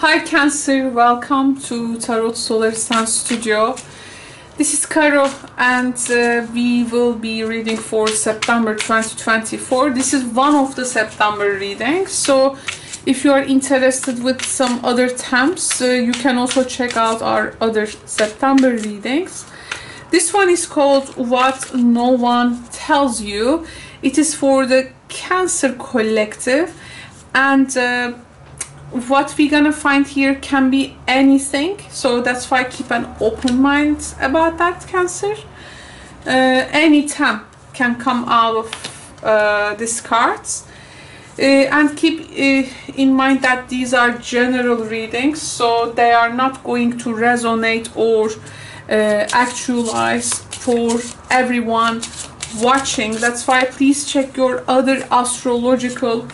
Hi Cancer, welcome to Tarot Solaris and Studio. This is Karo and uh, we will be reading for September 2024. This is one of the September readings. So if you are interested with some other temps, uh, you can also check out our other September readings. This one is called What No One Tells You. It is for the Cancer Collective and uh, what we're gonna find here can be anything so that's why I keep an open mind about that cancer. Uh, any temp can come out of uh, these cards uh, and keep uh, in mind that these are general readings so they are not going to resonate or uh, actualize for everyone watching. That's why please check your other astrological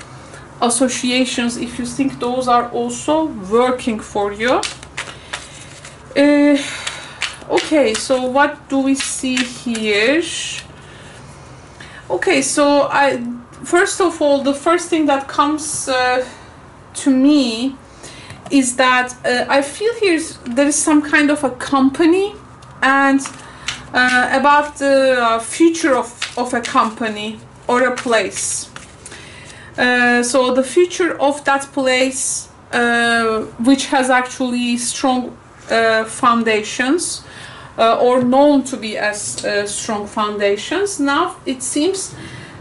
associations if you think those are also working for you. Uh, okay so what do we see here? Okay so i first of all the first thing that comes uh, to me is that uh, i feel here there is some kind of a company and uh, about the uh, future of, of a company or a place uh, so the future of that place, uh, which has actually strong uh, foundations, uh, or known to be as uh, strong foundations, now it seems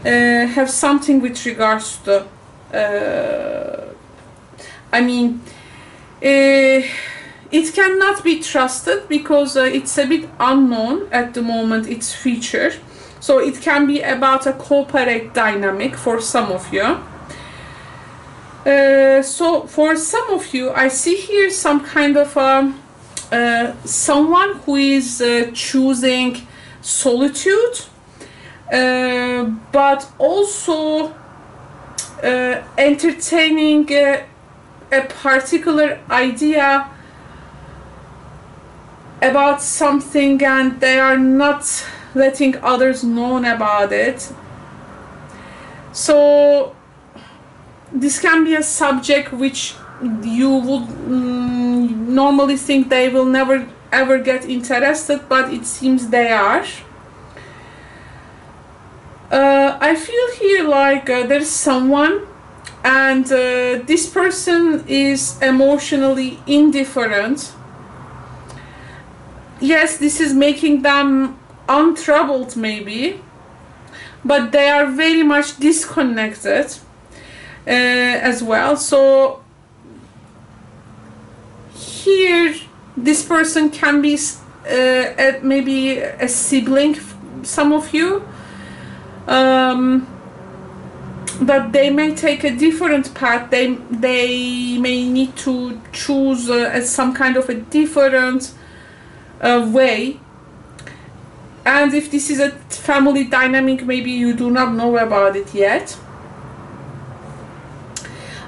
have something with regards to. I mean, it cannot be trusted because it's a bit unknown at the moment. Its future so it can be about a corporate dynamic for some of you. Uh, so for some of you, I see here some kind of um, uh, someone who is uh, choosing solitude, uh, but also uh, entertaining a particular idea about something and they are not letting others know about it. So this can be a subject which you would mm, normally think they will never ever get interested but it seems they are. Uh, I feel here like uh, there's someone and uh, this person is emotionally indifferent. Yes this is making them untroubled maybe but they are very much disconnected uh, as well. So here this person can be uh, maybe a sibling some of you um, but they may take a different path. They they may need to choose uh, some kind of a different uh, way and if this is a family dynamic maybe you do not know about it yet.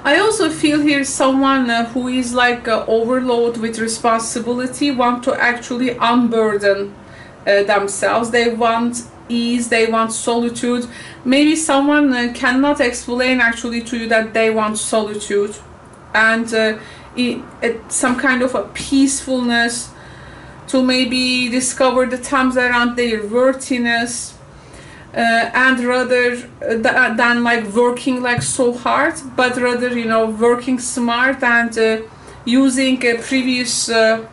I also feel here someone uh, who is like uh, overload with responsibility want to actually unburden uh, themselves. They want ease they want solitude. Maybe someone uh, cannot explain actually to you that they want solitude. And uh, it, it, some kind of a peacefulness to maybe discover the times around their worthiness uh, and rather uh, than like working like so hard but rather you know working smart and uh, using a previous uh,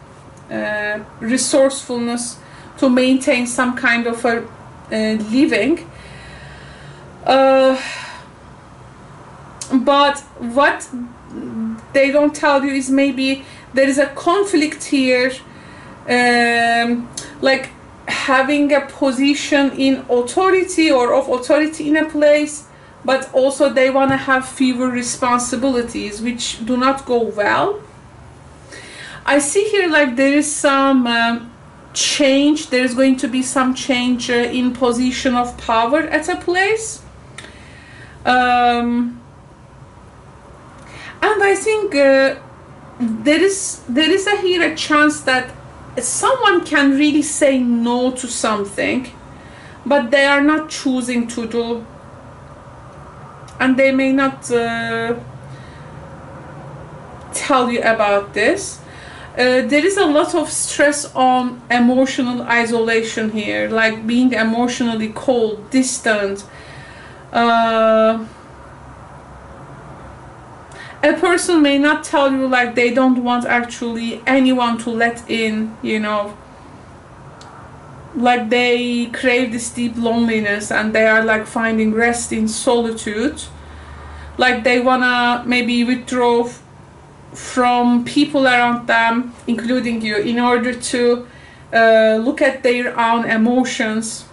uh, resourcefulness to maintain some kind of a uh, living. But what they don't tell you is maybe there is a conflict here um, like having a position in authority or of authority in a place but also they want to have fewer responsibilities which do not go well. I see here like there is some um, change there's going to be some change uh, in position of power at a place. Um, and i think uh, there is there is a here a chance that someone can really say no to something but they are not choosing to do and they may not uh, tell you about this. Uh, there is a lot of stress on emotional isolation here, like being emotionally cold, distant. Uh, a person may not tell you like they don't want actually anyone to let in, you know, like they crave this deep loneliness and they are like finding rest in solitude. Like they wanna maybe withdraw from people around them, including you, in order to uh, look at their own emotions.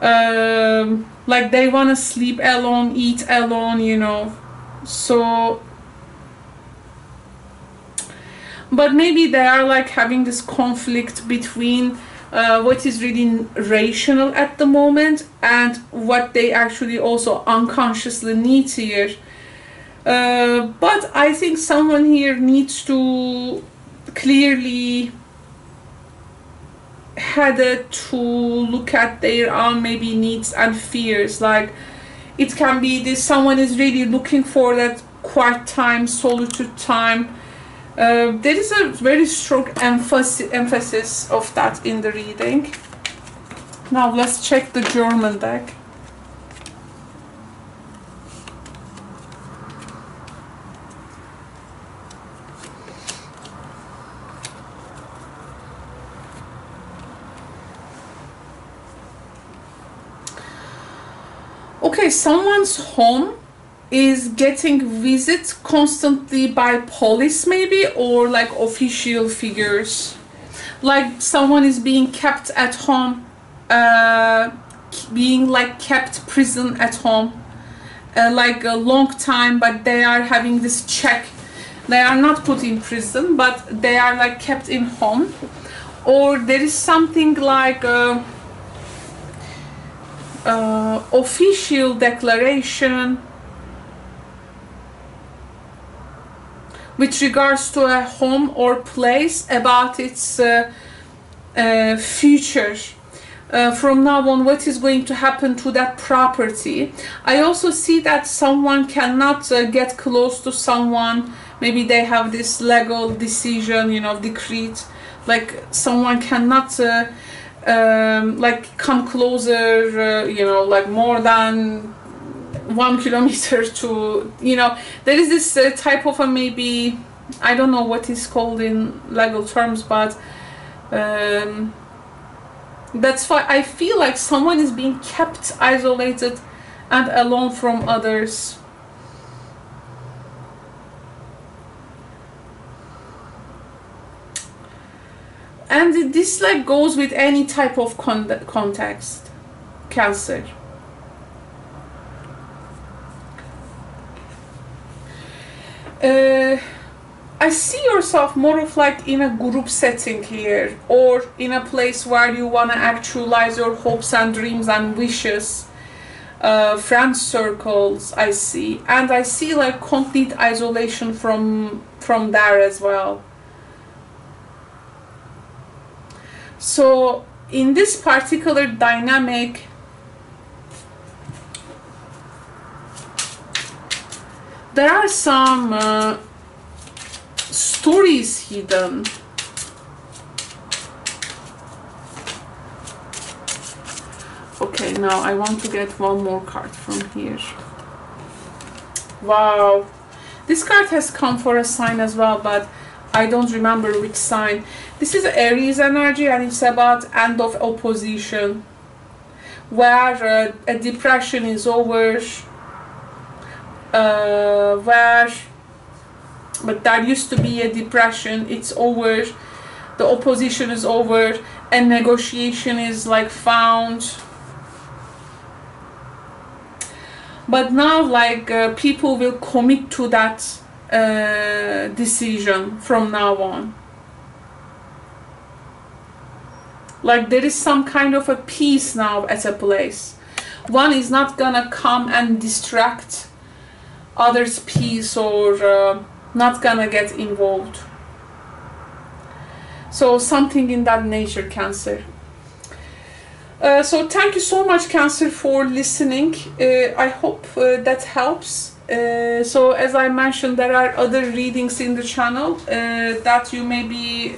Um, like they want to sleep alone, eat alone, you know. So, but maybe they are like having this conflict between uh, what is really rational at the moment and what they actually also unconsciously need here uh, but I think someone here needs to clearly had to look at their own maybe needs and fears like it can be this someone is really looking for that quiet time solitude time. Uh, there is a very strong emphasis emphasis of that in the reading. Now let's check the Lenormand deck okay someone's home is getting visits constantly by police maybe or like official figures? Like someone is being kept at home uh, being like kept prison at home uh, like a long time but they are having this check. They are not put in prison but they are like kept in home. Or there is something like uh, uh, official declaration with regards to a home or place about its uh, uh, future. Uh, from now on, what is going to happen to that property? I also see that someone cannot uh, get close to someone. Maybe they have this legal decision, you know, decreed. Like someone cannot uh, um, like come closer, uh, you know, like more than one kilometer to, you know, there is this uh, type of a maybe, I don't know what is called in legal terms, but um, that's why I feel like someone is being kept isolated and alone from others and this like goes with any type of con context. Cancer. Uh, I see yourself more of like in a group setting here or in a place where you want to actualize your hopes and dreams and wishes. Uh, friend circles I see. And I see like complete isolation from from there as well So in this particular dynamic, there are some uh, stories hidden. Okay, now I want to get one more card from here. Wow. This card has come for a sign as well, but I don't remember which sign. This is Aries energy and it's about end of opposition where uh, a depression is over uh, where but there used to be a depression it's over the opposition is over and negotiation is like found but now like uh, people will commit to that decision from now on. Like there is some kind of a peace now at a place. One is not gonna come and distract others peace or uh, not gonna get involved. So something in that nature cancer Uh, so thank you so much, Cancer, for listening. Uh, I hope uh, that helps. Uh, so as I mentioned, there are other readings in the channel uh, that you maybe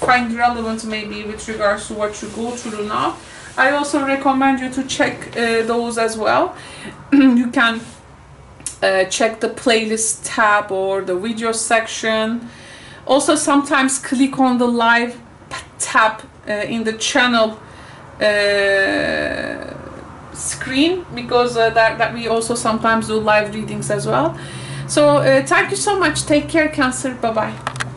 find relevant, maybe with regards to what you go through now. I also recommend you to check those as well. you can check the playlist tab or the video section. Also, sometimes click on the live tab in the channel screen because uh, that, that we also sometimes do live readings as well. So, uh, thank you so much. Take care, Cancer. Bye bye.